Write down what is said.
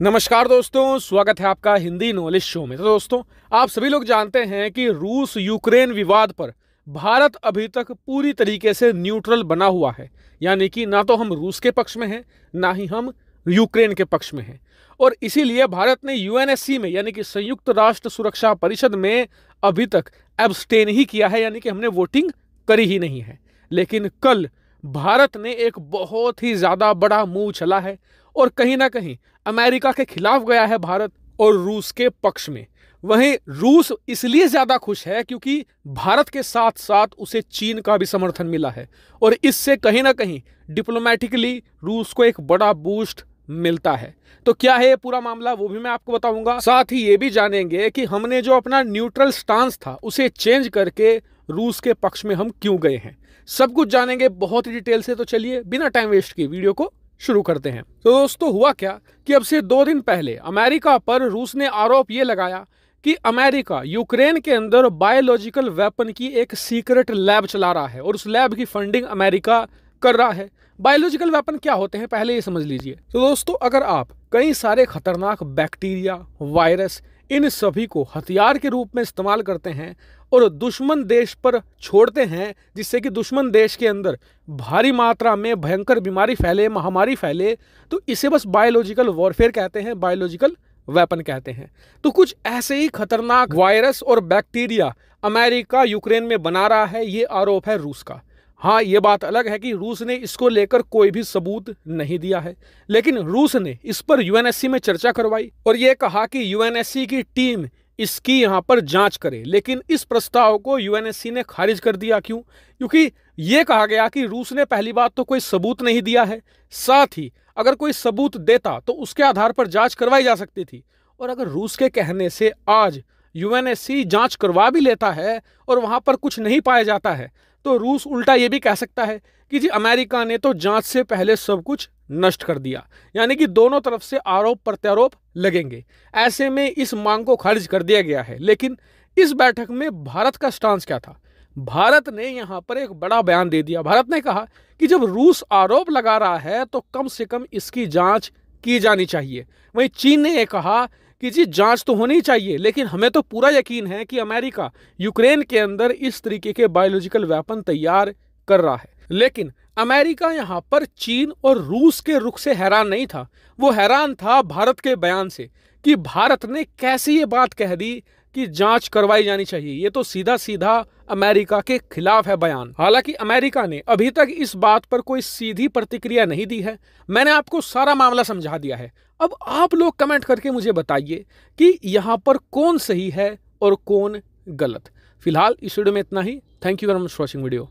नमस्कार दोस्तों, स्वागत है आपका हिंदी नॉलेज शो में। तो दोस्तों, आप सभी लोग जानते हैं कि रूस यूक्रेन विवाद पर भारत अभी तक पूरी तरीके से न्यूट्रल बना हुआ है। यानी कि ना तो हम रूस के पक्ष में हैं, ना ही हम यूक्रेन के पक्ष में हैं। और इसीलिए भारत ने यूएनएससी में, यानी कि संयुक्त राष्ट्र सुरक्षा परिषद में अभी तक एब्सटेन ही किया है, यानी कि हमने वोटिंग करी ही नहीं है। लेकिन कल भारत ने एक बहुत ही ज़्यादा बड़ा मूव चला है और कहीं ना कहीं अमेरिका के खिलाफ गया है भारत और रूस के पक्ष में। वहीं रूस इसलिए ज़्यादा खुश है क्योंकि भारत के साथ साथ उसे चीन का भी समर्थन मिला है और इससे कहीं ना कहीं डिप्लोमेटिकली रूस को एक बड़ा बूस्ट मिलता है। तो क्या है ये पूरा मामला, वो भी मैं आपको बताऊँगा। साथ ही ये भी जानेंगे कि हमने जो अपना न्यूट्रल स्टांस था, उसे चेंज करके रूस के पक्ष में हम क्यों गए हैं। सब कुछ जानेंगे, बहुत ही डिटेल से। तो चलिए, बिना टाइम वेस्ट किए वीडियो को शुरू करते हैं। तो दोस्तों, हुआ क्या कि अब से दो दिन पहले अमेरिका पर रूस ने आरोप ये लगाया कि अमेरिका यूक्रेन के अंदर बायोलॉजिकल वेपन की एक सीक्रेट लैब चला रहा है और उस लैब की फंडिंग अमेरिका कर रहा है। बायोलॉजिकल वेपन क्या होते हैं, पहले ये समझ लीजिए। तो दोस्तों, अगर आप कई सारे खतरनाक बैक्टीरिया, वायरस इन सभी को हथियार के रूप में इस्तेमाल करते हैं और दुश्मन देश पर छोड़ते हैं, जिससे कि दुश्मन देश के अंदर भारी मात्रा में भयंकर बीमारी फैले, महामारी फैले। तो इसे बस बायोलॉजिकल वॉरफेयर कहते हैं बायोलॉजिकल वेपन कहते हैं। तो कुछ ऐसे ही खतरनाक वायरस और बैक्टीरिया अमेरिका, यूक्रेन में बना रहा है, ये आरोप है रूस का। हाँ ये बात अलग है कि रूस ने इसको लेकर कोई भी सबूत नहीं दिया है, लेकिन रूस ने इस पर यूएनएससी में चर्चा करवाई और ये कहा कि यूएनएससी की टीम इसकी यहाँ पर जाँच करे, लेकिन इस प्रस्ताव को यूएनएससी ने खारिज कर दिया क्यों? क्योंकि ये कहा गया कि रूस ने पहली बात तो कोई सबूत नहीं दिया है, साथ ही अगर कोई सबूत देता तो उसके आधार पर जाँच करवाई जा सकती थी। और अगर रूस के कहने से आज यूएनएससी जाँच करवा भी लेता है और वहाँ पर कुछ नहीं पाया जाता है तो रूस उल्टा ये भी कह सकता है कि जी अमेरिका ने तो जाँच से पहले सब कुछ नष्ट कर दिया, यानी कि दोनों तरफ़ से आरोप प्रत्यारोप लगेंगे। ऐसे में इस मांग को खारिज कर दिया गया है। लेकिन इस बैठक में भारत का स्टांस क्या था? भारत ने यहाँ पर एक बड़ा बयान दे दिया। भारत ने कहा कि जब रूस आरोप लगा रहा है तो कम से कम इसकी जाँच की जानी चाहिए। वहीं चीन ने यह कहा कि जी, जाँच तो होनी चाहिए, लेकिन हमें तो पूरा यकीन है कि अमेरिका यूक्रेन के अंदर इस तरीके के बायोलॉजिकल वेपन तैयार कर रहा है। लेकिन अमेरिका यहाँ पर चीन और रूस के रुख से हैरान नहीं था। वो हैरान था भारत के बयान से कि भारत ने कैसे ये बात कह दी कि जाँच करवाई जानी चाहिए। ये तो सीधा सीधा अमेरिका के खिलाफ है बयान। हालाँकि अमेरिका ने अभी तक इस बात पर कोई सीधी प्रतिक्रिया नहीं दी है। मैंने आपको सारा मामला समझा दिया है। अब आप लोग कमेंट करके मुझे बताइए कि यहाँ पर कौन सही है और कौन गलत। फ़िलहाल इस वीडियो में इतना ही। Thank you very much watching video